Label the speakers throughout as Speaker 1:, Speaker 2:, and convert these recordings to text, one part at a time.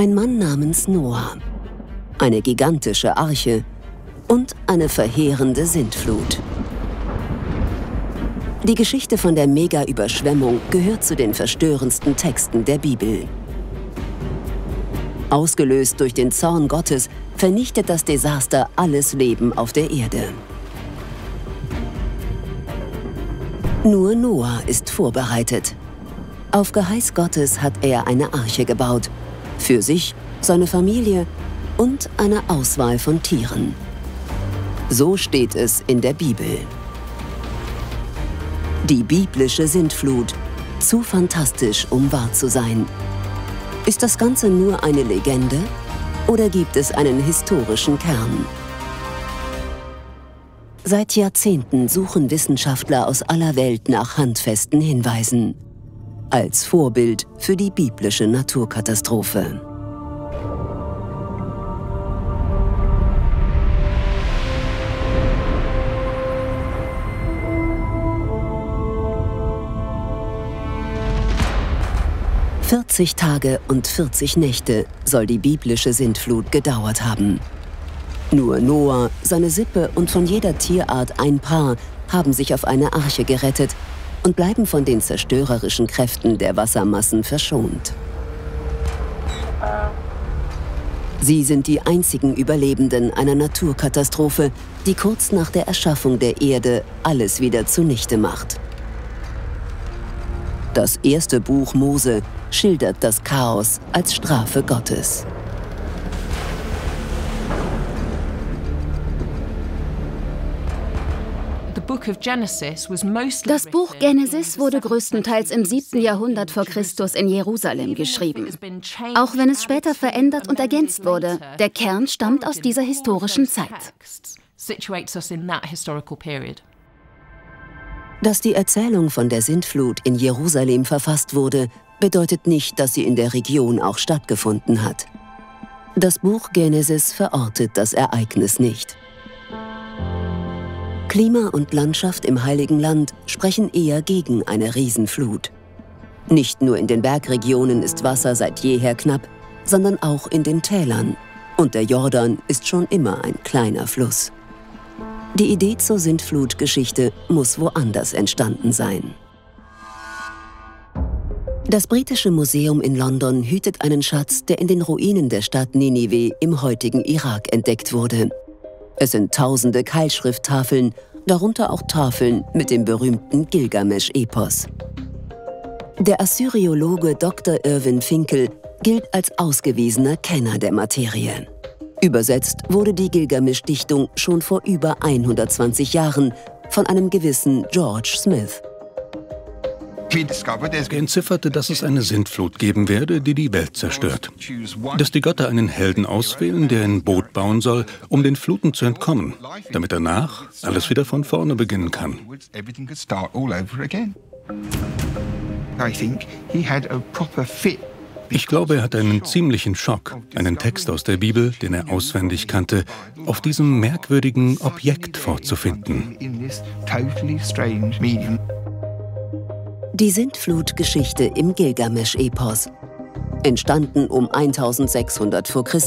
Speaker 1: Ein Mann namens Noah, eine gigantische Arche und eine verheerende Sintflut. Die Geschichte von der Mega-Überschwemmung gehört zu den verstörendsten Texten der Bibel. Ausgelöst durch den Zorn Gottes vernichtet das Desaster alles Leben auf der Erde. Nur Noah ist vorbereitet. Auf Geheiß Gottes hat er eine Arche gebaut. Für sich, seine Familie und eine Auswahl von Tieren. So steht es in der Bibel. Die biblische Sintflut. Zu fantastisch, um wahr zu sein. Ist das Ganze nur eine Legende oder gibt es einen historischen Kern? Seit Jahrzehnten suchen Wissenschaftler aus aller Welt nach handfesten Hinweisen. Als Vorbild für die biblische Naturkatastrophe. 40 Tage und 40 Nächte soll die biblische Sintflut gedauert haben. Nur Noah, seine Sippe und von jeder Tierart ein Paar haben sich auf eine Arche gerettet und bleiben von den zerstörerischen Kräften der Wassermassen verschont. Sie sind die einzigen Überlebenden einer Naturkatastrophe, die kurz nach der Erschaffung der Erde alles wieder zunichte macht. Das erste Buch Mose schildert das Chaos als Strafe Gottes.
Speaker 2: Das Buch Genesis wurde größtenteils im 7. Jahrhundert vor Christus in Jerusalem geschrieben. Auch wenn es später verändert und ergänzt wurde, der Kern stammt aus dieser historischen Zeit.
Speaker 1: Dass die Erzählung von der Sintflut in Jerusalem verfasst wurde, bedeutet nicht, dass sie in der Region auch stattgefunden hat. Das Buch Genesis verortet das Ereignis nicht. Klima und Landschaft im Heiligen Land sprechen eher gegen eine Riesenflut. Nicht nur in den Bergregionen ist Wasser seit jeher knapp, sondern auch in den Tälern. Und der Jordan ist schon immer ein kleiner Fluss. Die Idee zur Sintflutgeschichte muss woanders entstanden sein. Das britische Museum in London hütet einen Schatz, der in den Ruinen der Stadt Ninive im heutigen Irak entdeckt wurde. Es sind tausende Keilschrifttafeln, darunter auch Tafeln mit dem berühmten Gilgamesch-Epos. Der Assyriologe Dr. Irwin Finkel gilt als ausgewiesener Kenner der Materie. Übersetzt wurde die Gilgamesch-Dichtung schon vor über 120 Jahren von einem gewissen George Smith.
Speaker 3: Er entzifferte, dass es eine Sintflut geben werde, die die Welt zerstört. Dass die Götter einen Helden auswählen, der ein Boot bauen soll, um den Fluten zu entkommen, damit danach alles wieder von vorne beginnen kann. Ich glaube, er hat einen ziemlichen Schock, einen Text aus der Bibel, den er auswendig kannte, auf diesem merkwürdigen Objekt vorzufinden.
Speaker 1: Die Sintflut-Geschichte im Gilgamesch-Epos. Entstanden um 1600 v. Chr.,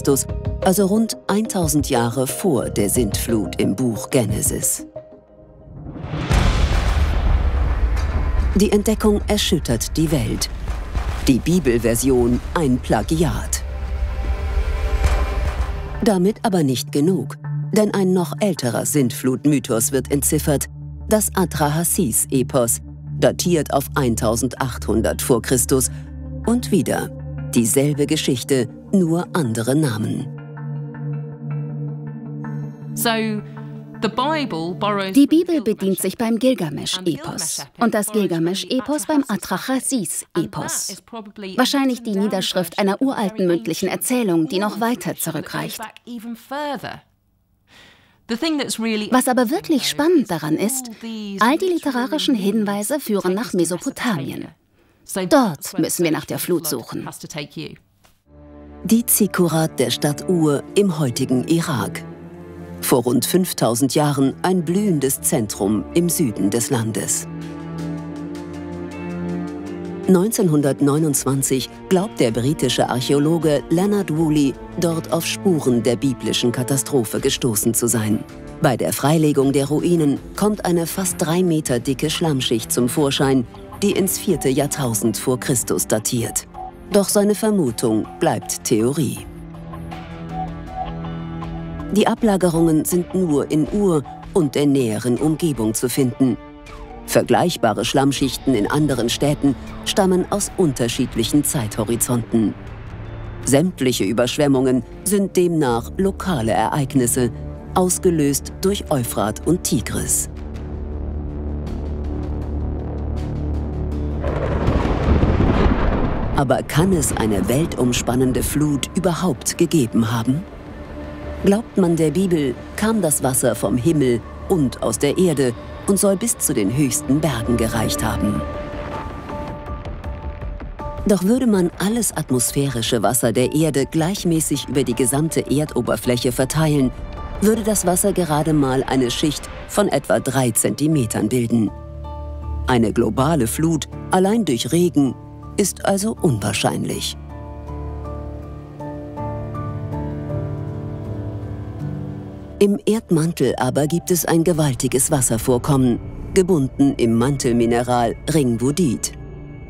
Speaker 1: also rund 1000 Jahre vor der Sintflut im Buch Genesis. Die Entdeckung erschüttert die Welt. Die Bibelversion ein Plagiat. Damit aber nicht genug, denn ein noch älterer Sintflut-Mythos wird entziffert, das Atrahasis-Epos, datiert auf 1800 v. Chr. und wieder dieselbe nur andere Namen.
Speaker 2: So die Bibel bedient sich beim Gilgamesch-Epos und das Gilgamesch-Epos beim Atrachasis-Epos. Wahrscheinlich die Niederschrift einer uralten mündlichen Erzählung, die noch weiter zurückreicht. Was aber wirklich spannend daran ist, all die literarischen Hinweise führen nach Mesopotamien. Dort müssen wir nach der Flut suchen.
Speaker 1: Die Zikurat der Stadt Ur im heutigen Irak vor rund 5000 Jahren ein blühendes Zentrum im Süden des Landes. 1929 glaubt der britische Archäologe Leonard Woolley, dort auf Spuren der biblischen Katastrophe gestoßen zu sein. Bei der Freilegung der Ruinen kommt eine fast drei Meter dicke Schlammschicht zum Vorschein, die ins vierte Jahrtausend vor Christus datiert. Doch seine Vermutung bleibt Theorie. Die Ablagerungen sind nur in Ur und der näheren Umgebung zu finden. Vergleichbare Schlammschichten in anderen Städten stammen aus unterschiedlichen Zeithorizonten. Sämtliche Überschwemmungen sind demnach lokale Ereignisse, ausgelöst durch Euphrat und Tigris. Aber kann es eine weltumspannende Flut überhaupt gegeben haben? Glaubt man der Bibel, kam das Wasser vom Himmel und aus der Erde und soll bis zu den höchsten Bergen gereicht haben. Doch würde man alles atmosphärische Wasser der Erde gleichmäßig über die gesamte Erdoberfläche verteilen, würde das Wasser gerade mal eine Schicht von etwa drei Zentimetern bilden. Eine globale Flut allein durch Regen ist also unwahrscheinlich. Im Erdmantel aber gibt es ein gewaltiges Wasservorkommen, gebunden im Mantelmineral Ringwodit.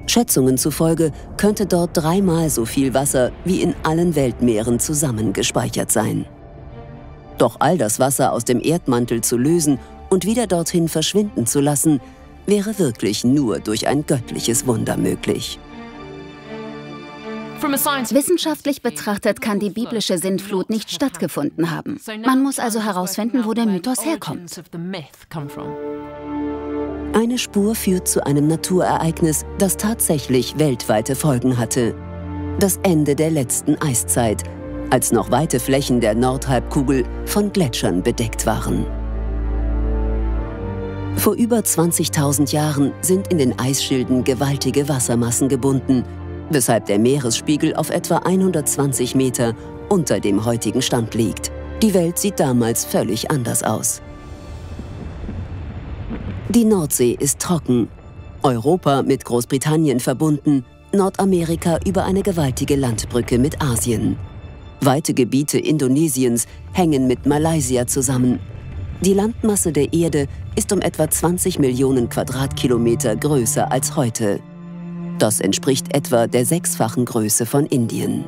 Speaker 1: Schätzungen zufolge könnte dort dreimal so viel Wasser wie in allen Weltmeeren zusammen gespeichert sein. Doch all das Wasser aus dem Erdmantel zu lösen und wieder dorthin verschwinden zu lassen, wäre wirklich nur durch ein göttliches Wunder möglich.
Speaker 2: Wissenschaftlich betrachtet kann die biblische Sintflut nicht stattgefunden haben. Man muss also herausfinden, wo der Mythos herkommt.
Speaker 1: Eine Spur führt zu einem Naturereignis, das tatsächlich weltweite Folgen hatte. Das Ende der letzten Eiszeit, als noch weite Flächen der Nordhalbkugel von Gletschern bedeckt waren. Vor über 20.000 Jahren sind in den Eisschilden gewaltige Wassermassen gebunden, weshalb der Meeresspiegel auf etwa 120 Meter unter dem heutigen Stand liegt. Die Welt sieht damals völlig anders aus. Die Nordsee ist trocken, Europa mit Großbritannien verbunden, Nordamerika über eine gewaltige Landbrücke mit Asien. Weite Gebiete Indonesiens hängen mit Malaysia zusammen. Die Landmasse der Erde ist um etwa 20 Millionen Quadratkilometer größer als heute. Das entspricht etwa der sechsfachen Größe von Indien.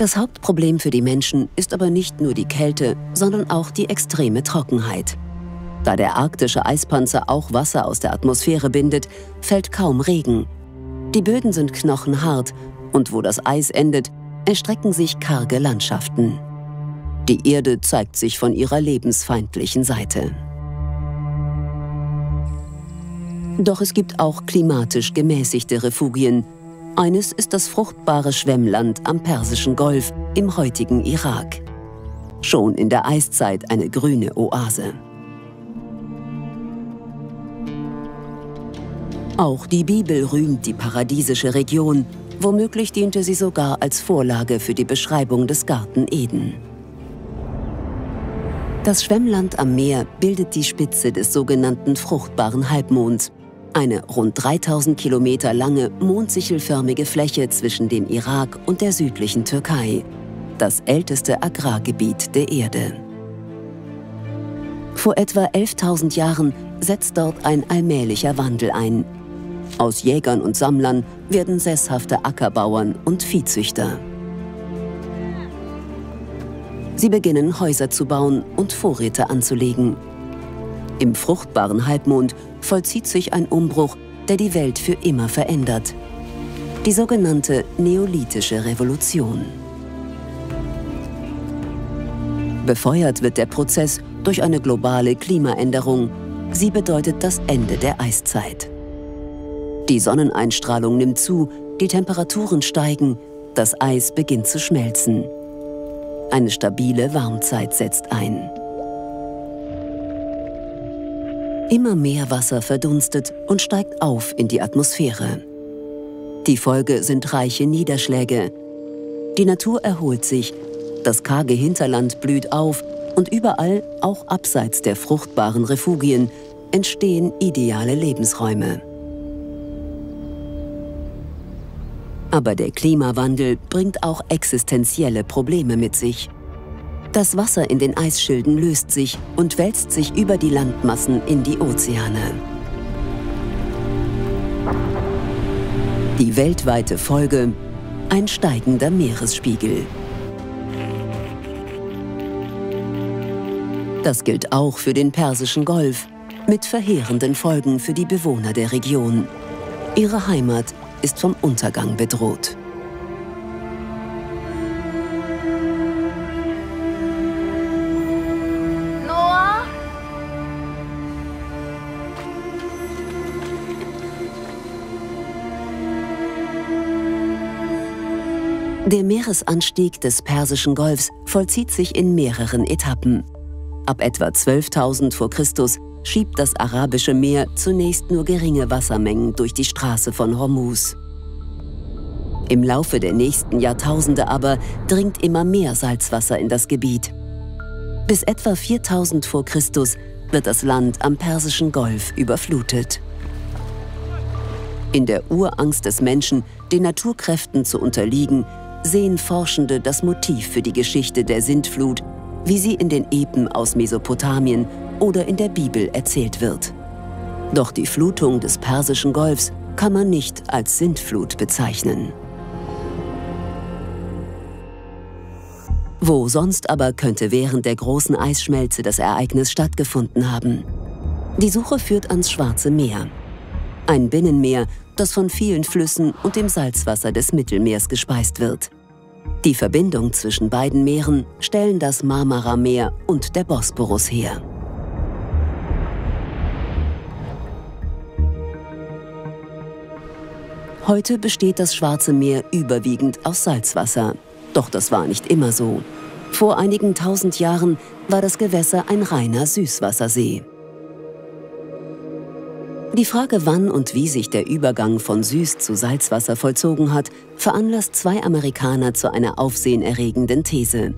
Speaker 1: Das Hauptproblem für die Menschen ist aber nicht nur die Kälte, sondern auch die extreme Trockenheit. Da der arktische Eispanzer auch Wasser aus der Atmosphäre bindet, fällt kaum Regen. Die Böden sind knochenhart und wo das Eis endet, erstrecken sich karge Landschaften. Die Erde zeigt sich von ihrer lebensfeindlichen Seite. Doch es gibt auch klimatisch gemäßigte Refugien. Eines ist das fruchtbare Schwemmland am Persischen Golf im heutigen Irak. Schon in der Eiszeit eine grüne Oase. Auch die Bibel rühmt die paradiesische Region. Womöglich diente sie sogar als Vorlage für die Beschreibung des Garten Eden. Das Schwemmland am Meer bildet die Spitze des sogenannten fruchtbaren Halbmonds, eine rund 3000 Kilometer lange mondsichelförmige Fläche zwischen dem Irak und der südlichen Türkei, das älteste Agrargebiet der Erde. Vor etwa 11.000 Jahren setzt dort ein allmählicher Wandel ein. Aus Jägern und Sammlern werden sesshafte Ackerbauern und Viehzüchter. Sie beginnen Häuser zu bauen und Vorräte anzulegen. Im fruchtbaren Halbmond vollzieht sich ein Umbruch, der die Welt für immer verändert. Die sogenannte Neolithische Revolution. Befeuert wird der Prozess durch eine globale Klimaänderung. Sie bedeutet das Ende der Eiszeit. Die Sonneneinstrahlung nimmt zu, die Temperaturen steigen, das Eis beginnt zu schmelzen. Eine stabile Warmzeit setzt ein. Immer mehr Wasser verdunstet und steigt auf in die Atmosphäre. Die Folge sind reiche Niederschläge. Die Natur erholt sich, das karge Hinterland blüht auf Und überall, auch abseits der fruchtbaren Refugien, entstehen ideale Lebensräume. Aber der Klimawandel bringt auch existenzielle Probleme mit sich. Das Wasser in den Eisschilden löst sich und wälzt sich über die Landmassen in die Ozeane. Die weltweite Folge ein steigender Meeresspiegel. Das gilt auch für den Persischen Golf, mit verheerenden Folgen für die Bewohner der Region. Ihre Heimat ist vom Untergang bedroht. Der Meeresanstieg des Persischen Golfs vollzieht sich in mehreren Etappen. Ab etwa 12.000 vor Christus schiebt das Arabische Meer zunächst nur geringe Wassermengen durch die Straße von Hormuz. Im Laufe der nächsten Jahrtausende aber dringt immer mehr Salzwasser in das Gebiet. Bis etwa 4000 vor Christus wird das Land am Persischen Golf überflutet. In der Urangst des Menschen, den Naturkräften zu unterliegen, sehen Forschende das Motiv für die Geschichte der Sintflut, wie sie in den Epen aus Mesopotamien oder in der Bibel erzählt wird. Doch die Flutung des Persischen Golfs kann man nicht als Sintflut bezeichnen. Wo sonst aber könnte während der großen Eisschmelze das Ereignis stattgefunden haben? Die Suche führt ans Schwarze Meer. Ein Binnenmeer, das von vielen Flüssen und dem Salzwasser des Mittelmeers gespeist wird. Die Verbindung zwischen beiden Meeren stellen das Marmara-Meer und der Bosporus her. Heute besteht das Schwarze Meer überwiegend aus Salzwasser. Doch das war nicht immer so. Vor einigen tausend Jahren war das Gewässer ein reiner Süßwassersee. Die Frage, wann und wie sich der Übergang von Süß- zu Salzwasser vollzogen hat, veranlasst zwei Amerikaner zu einer aufsehenerregenden These.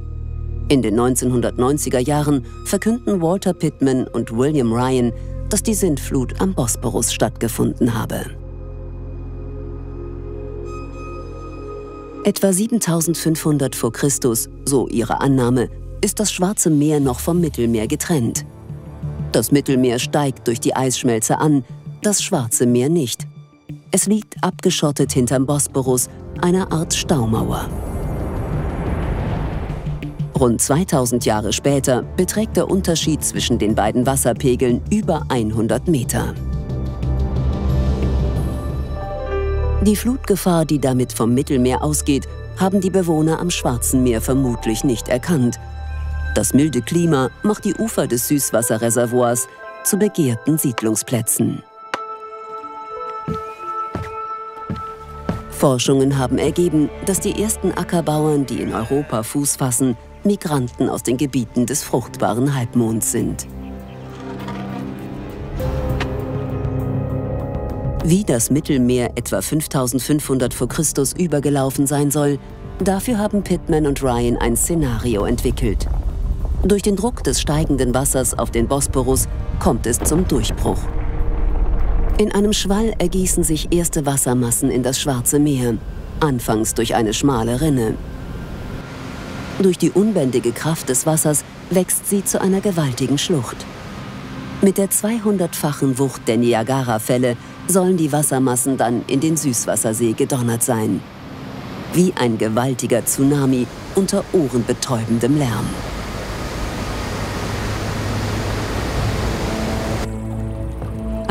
Speaker 1: In den 1990er Jahren verkünden Walter Pittman und William Ryan, dass die Sintflut am Bosporus stattgefunden habe. Etwa 7500 vor Christus, so ihre Annahme, ist das Schwarze Meer noch vom Mittelmeer getrennt. Das Mittelmeer steigt durch die Eisschmelze an, das Schwarze Meer nicht. Es liegt abgeschottet hinterm Bosporus, einer Art Staumauer. Rund 2000 Jahre später beträgt der Unterschied zwischen den beiden Wasserpegeln über 100 Meter. Die Flutgefahr, die damit vom Mittelmeer ausgeht, haben die Bewohner am Schwarzen Meer vermutlich nicht erkannt. Das milde Klima macht die Ufer des Süßwasserreservoirs zu begehrten Siedlungsplätzen. Forschungen haben ergeben, dass die ersten Ackerbauern, die in Europa Fuß fassen, Migranten aus den Gebieten des fruchtbaren Halbmonds sind. Wie das Mittelmeer etwa 5500 v. Chr. übergelaufen sein soll, dafür haben Pittman und Ryan ein Szenario entwickelt. Durch den Druck des steigenden Wassers auf den Bosporus kommt es zum Durchbruch. In einem Schwall ergießen sich erste Wassermassen in das Schwarze Meer, anfangs durch eine schmale Rinne. Durch die unbändige Kraft des Wassers wächst sie zu einer gewaltigen Schlucht. Mit der 200-fachen Wucht der Niagara-Fälle sollen die Wassermassen dann in den Süßwassersee gedonnert sein. Wie ein gewaltiger Tsunami unter ohrenbetäubendem Lärm.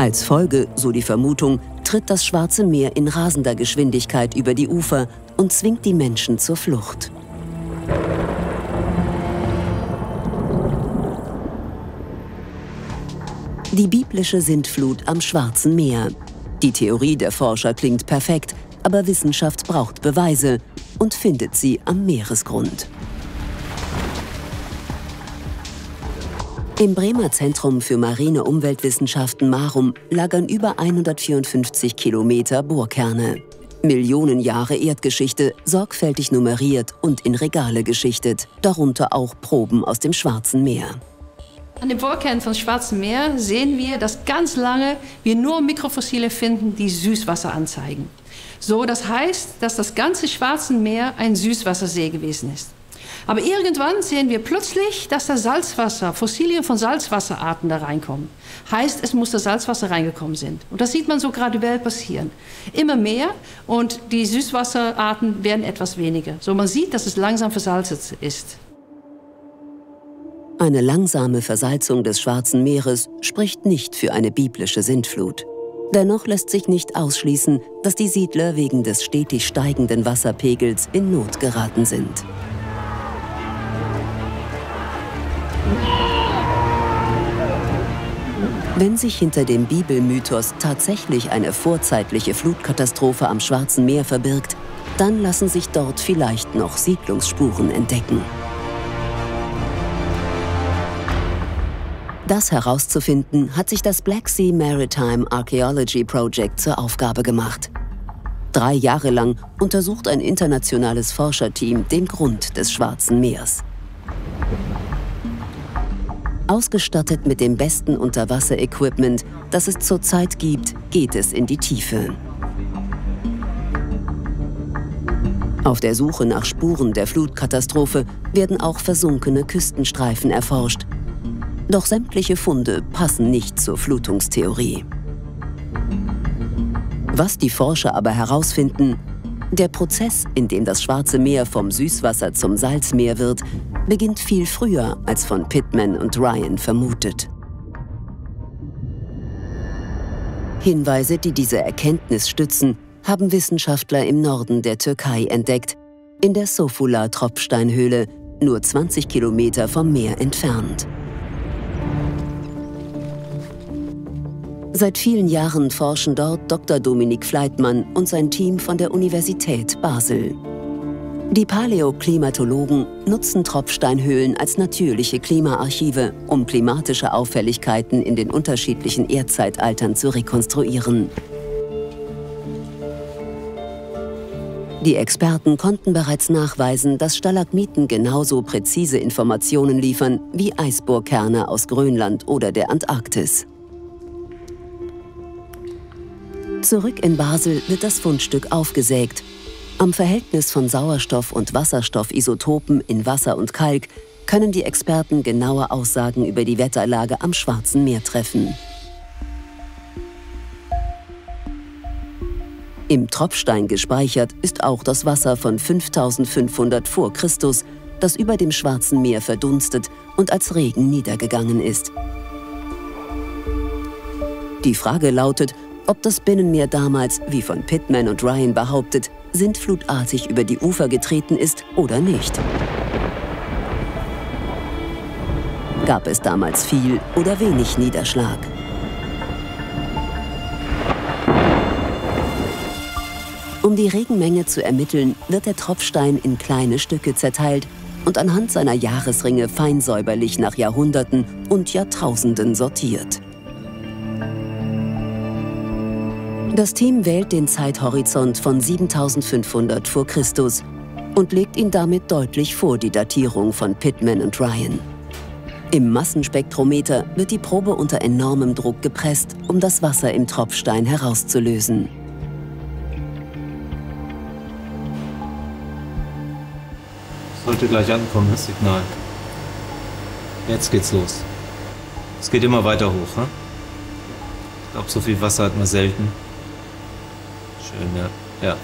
Speaker 1: Als Folge, so die Vermutung, tritt das Schwarze Meer in rasender Geschwindigkeit über die Ufer und zwingt die Menschen zur Flucht. Die biblische Sintflut am Schwarzen Meer. Die Theorie der Forscher klingt perfekt, aber Wissenschaft braucht Beweise und findet sie am Meeresgrund. Im Bremer Zentrum für marine Umweltwissenschaften Marum lagern über 154 Kilometer Bohrkerne. Millionen Jahre Erdgeschichte sorgfältig nummeriert und in Regale geschichtet, darunter auch Proben aus dem Schwarzen Meer.
Speaker 4: An dem Vorkern von Schwarzen Meer sehen wir, dass ganz lange wir nur Mikrofossile finden, die Süßwasser anzeigen. So, das heißt, dass das ganze Schwarze Meer ein Süßwassersee gewesen ist. Aber irgendwann sehen wir plötzlich, dass da Salzwasser, Fossilien von Salzwasserarten da reinkommen. Heißt, es muss das Salzwasser reingekommen sind. Und das sieht man so graduell passieren. Immer mehr und die Süßwasserarten werden etwas weniger. So man sieht, dass es langsam versalzet ist.
Speaker 1: Eine langsame Versalzung des Schwarzen Meeres spricht nicht für eine biblische Sintflut. Dennoch lässt sich nicht ausschließen, dass die Siedler wegen des stetig steigenden Wasserpegels in Not geraten sind. Wenn sich hinter dem Bibelmythos tatsächlich eine vorzeitliche Flutkatastrophe am Schwarzen Meer verbirgt, dann lassen sich dort vielleicht noch Siedlungsspuren entdecken. Das herauszufinden, hat sich das Black Sea Maritime Archaeology Project zur Aufgabe gemacht. Drei Jahre lang untersucht ein internationales Forscherteam den Grund des Schwarzen Meers. Ausgestattet mit dem besten Unterwasserequipment, das es zurzeit gibt, geht es in die Tiefe. Auf der Suche nach Spuren der Flutkatastrophe werden auch versunkene Küstenstreifen erforscht. Doch sämtliche Funde passen nicht zur Flutungstheorie. Was die Forscher aber herausfinden, der Prozess, in dem das Schwarze Meer vom Süßwasser zum Salzmeer wird, beginnt viel früher als von Pittman und Ryan vermutet. Hinweise, die diese Erkenntnis stützen, haben Wissenschaftler im Norden der Türkei entdeckt, in der Sofula-Tropfsteinhöhle, nur 20 Kilometer vom Meer entfernt. Seit vielen Jahren forschen dort Dr. Dominik Fleitmann und sein Team von der Universität Basel. Die Paläoklimatologen nutzen Tropfsteinhöhlen als natürliche Klimaarchive, um klimatische Auffälligkeiten in den unterschiedlichen Erdzeitaltern zu rekonstruieren. Die Experten konnten bereits nachweisen, dass Stalagmiten genauso präzise Informationen liefern wie Eisbohrkerne aus Grönland oder der Antarktis. Zurück in Basel wird das Fundstück aufgesägt. Am Verhältnis von Sauerstoff- und Wasserstoffisotopen in Wasser und Kalk können die Experten genaue Aussagen über die Wetterlage am Schwarzen Meer treffen. Im Tropfstein gespeichert ist auch das Wasser von 5500 vor Christus, das über dem Schwarzen Meer verdunstet und als Regen niedergegangen ist. Die Frage lautet, ob das Binnenmeer damals, wie von Pittman und Ryan behauptet, sintflutartig über die Ufer getreten ist oder nicht. Gab es damals viel oder wenig Niederschlag? Um die Regenmenge zu ermitteln, wird der Tropfstein in kleine Stücke zerteilt und anhand seiner Jahresringe feinsäuberlich nach Jahrhunderten und Jahrtausenden sortiert. Das Team wählt den Zeithorizont von 7500 vor Christus und legt ihn damit deutlich vor die Datierung von Pittman und Ryan. Im Massenspektrometer wird die Probe unter enormem Druck gepresst, um das Wasser im Tropfstein herauszulösen.
Speaker 5: Sollte gleich ankommen, das Signal. Jetzt geht's los. Es geht immer weiter hoch, hm? Ich glaube, so viel Wasser hat man selten. Schön, ja. ja.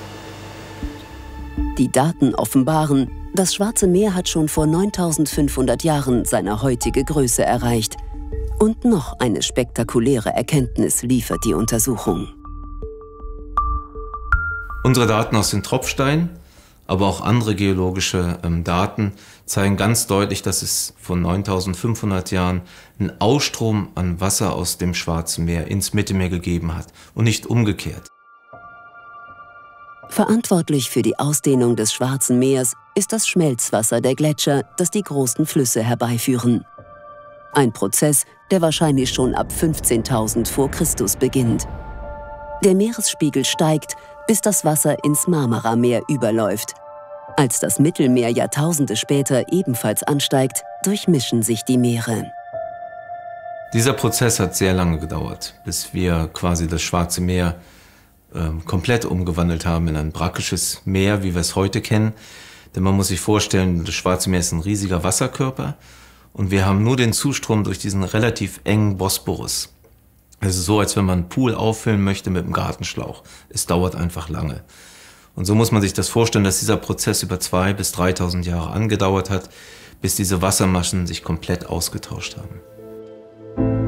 Speaker 1: Die Daten offenbaren, das Schwarze Meer hat schon vor 9500 Jahren seine heutige Größe erreicht. Und noch eine spektakuläre Erkenntnis liefert die Untersuchung.
Speaker 5: Unsere Daten aus den Tropfsteinen, aber auch andere geologische ähm, Daten zeigen ganz deutlich, dass es vor 9500 Jahren einen Ausstrom an Wasser aus dem Schwarzen Meer ins Mittelmeer gegeben hat und nicht umgekehrt.
Speaker 1: Verantwortlich für die Ausdehnung des Schwarzen Meers ist das Schmelzwasser der Gletscher, das die großen Flüsse herbeiführen. Ein Prozess, der wahrscheinlich schon ab 15.000 vor Christus beginnt. Der Meeresspiegel steigt, bis das Wasser ins Marmarameer überläuft. Als das Mittelmeer Jahrtausende später ebenfalls ansteigt, durchmischen sich die Meere.
Speaker 5: Dieser Prozess hat sehr lange gedauert, bis wir quasi das Schwarze Meer äh, komplett umgewandelt haben in ein brackisches Meer, wie wir es heute kennen. Denn man muss sich vorstellen, das Schwarze Meer ist ein riesiger Wasserkörper und wir haben nur den Zustrom durch diesen relativ engen Bosporus. Es ist so, als wenn man einen Pool auffüllen möchte mit einem Gartenschlauch. Es dauert einfach lange. Und so muss man sich das vorstellen, dass dieser Prozess über 2.000 bis 3.000 Jahre angedauert hat, bis diese Wassermaschen sich komplett ausgetauscht haben.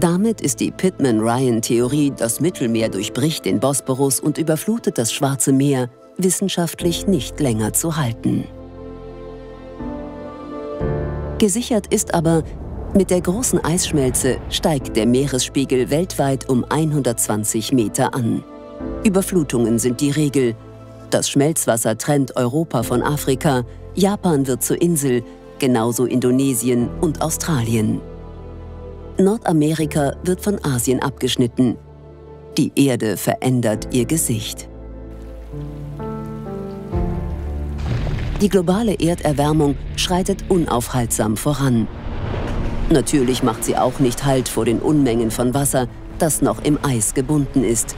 Speaker 1: Damit ist die Pittman-Ryan-Theorie, das Mittelmeer durchbricht den Bosporus und überflutet das Schwarze Meer, wissenschaftlich nicht länger zu halten. Gesichert ist aber, mit der großen Eisschmelze steigt der Meeresspiegel weltweit um 120 Meter an. Überflutungen sind die Regel. Das Schmelzwasser trennt Europa von Afrika, Japan wird zur Insel, genauso Indonesien und Australien. Nordamerika wird von Asien abgeschnitten. Die Erde verändert ihr Gesicht. Die globale Erderwärmung schreitet unaufhaltsam voran. Natürlich macht sie auch nicht Halt vor den Unmengen von Wasser, das noch im Eis gebunden ist.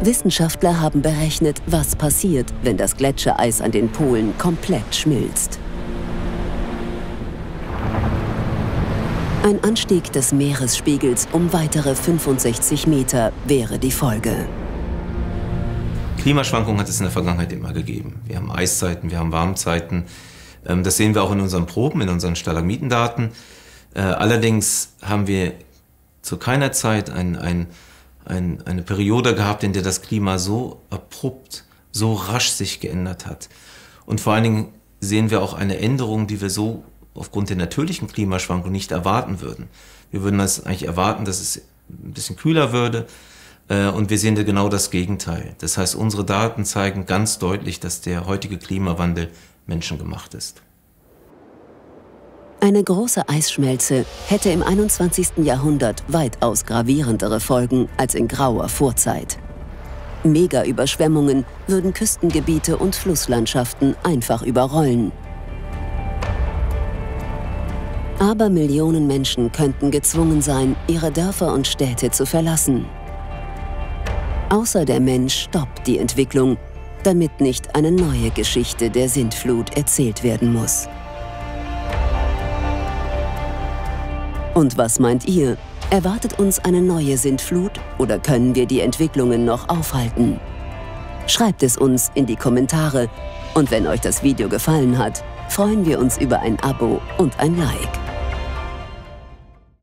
Speaker 1: Wissenschaftler haben berechnet, was passiert, wenn das Gletschereis an den Polen komplett schmilzt. Ein Anstieg des Meeresspiegels um weitere 65 Meter wäre die Folge.
Speaker 5: Klimaschwankungen hat es in der Vergangenheit immer gegeben. Wir haben Eiszeiten, wir haben Warmzeiten. Ähm, das sehen wir auch in unseren Proben, in unseren Stalagmitendaten. Äh, allerdings haben wir zu keiner Zeit ein, ein, ein, eine Periode gehabt, in der das Klima so abrupt, so rasch sich geändert hat. Und vor allen Dingen sehen wir auch eine Änderung, die wir so aufgrund der natürlichen Klimaschwankungen nicht erwarten würden. Wir würden das eigentlich erwarten, dass es ein bisschen kühler würde. Äh, und wir sehen da genau das Gegenteil. Das heißt, unsere Daten zeigen ganz deutlich, dass der heutige Klimawandel menschengemacht ist.
Speaker 1: Eine große Eisschmelze hätte im 21. Jahrhundert weitaus gravierendere Folgen als in grauer Vorzeit. Mega-Überschwemmungen würden Küstengebiete und Flusslandschaften einfach überrollen. Aber Millionen Menschen könnten gezwungen sein, ihre Dörfer und Städte zu verlassen. Außer der Mensch stoppt die Entwicklung, damit nicht eine neue Geschichte der Sintflut erzählt werden muss. Und was meint ihr? Erwartet uns eine neue Sintflut oder können wir die Entwicklungen noch aufhalten? Schreibt es uns in die Kommentare und wenn euch das Video gefallen hat, freuen wir uns über ein Abo und ein Like.